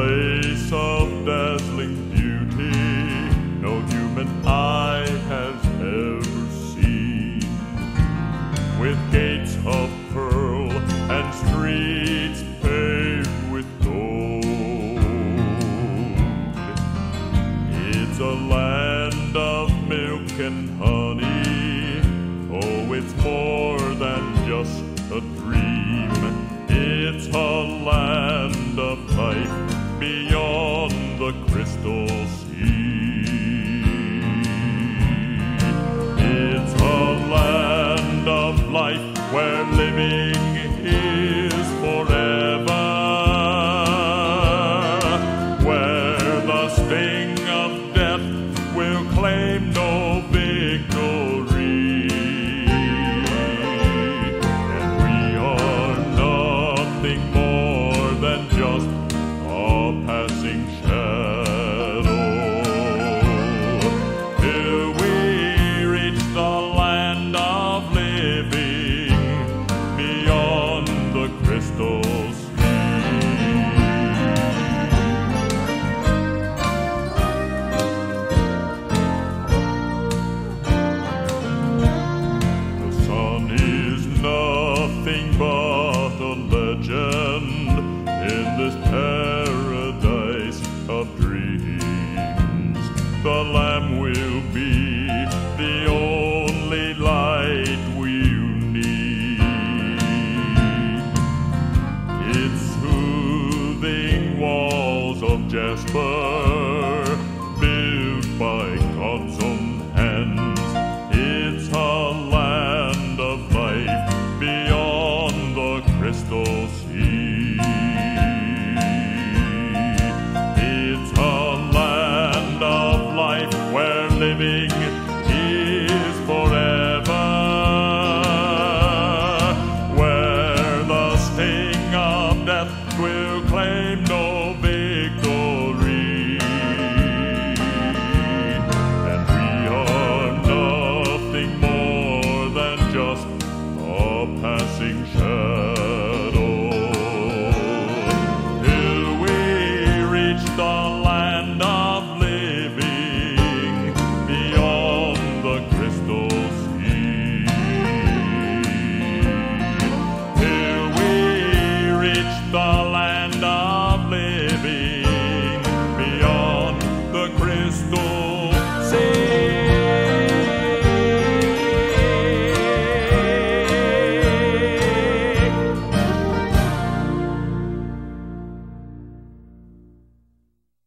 place of dazzling beauty no human eye has ever seen. With gates of pearl and streets paved with gold, it's a land of milk and honey. Oh, it's more. will claim no Jasper, built by God's own hands. It's a land of life beyond the crystal sea. It's a land of life where living is forever, where the sting of death will claim no